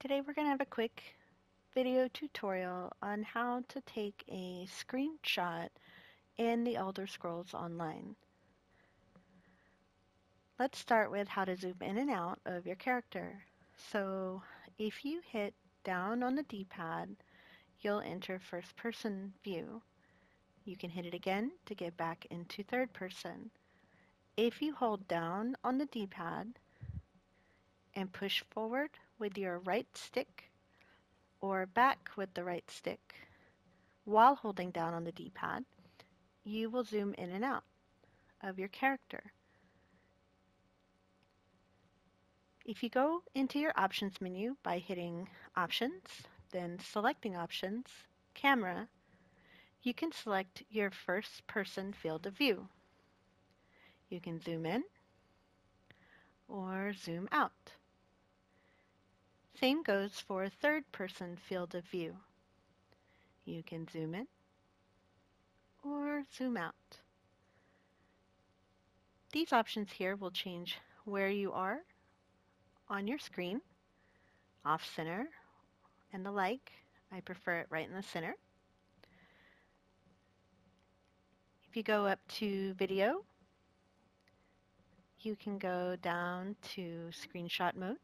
Today we're going to have a quick video tutorial on how to take a screenshot in the Elder Scrolls Online. Let's start with how to zoom in and out of your character. So if you hit down on the D-pad, you'll enter first person view. You can hit it again to get back into third person. If you hold down on the D-pad and push forward with your right stick or back with the right stick while holding down on the D-pad, you will zoom in and out of your character. If you go into your options menu by hitting options, then selecting options, camera, you can select your first person field of view. You can zoom in or zoom out. Same goes for a third person field of view. You can zoom in or zoom out. These options here will change where you are on your screen, off center, and the like. I prefer it right in the center. If you go up to video, you can go down to screenshot mode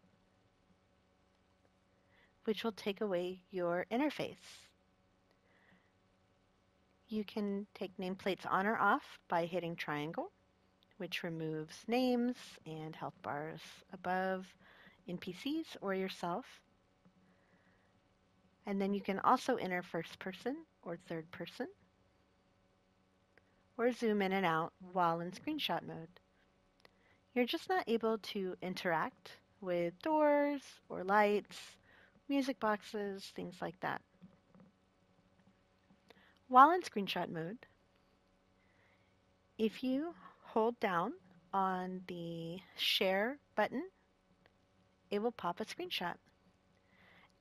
which will take away your interface. You can take nameplates on or off by hitting triangle, which removes names and health bars above NPCs or yourself. And then you can also enter first person or third person, or zoom in and out while in screenshot mode. You're just not able to interact with doors or lights music boxes, things like that. While in screenshot mode, if you hold down on the share button, it will pop a screenshot.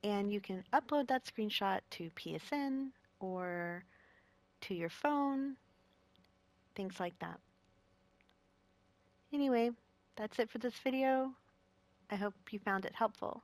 And you can upload that screenshot to PSN or to your phone, things like that. Anyway, that's it for this video. I hope you found it helpful.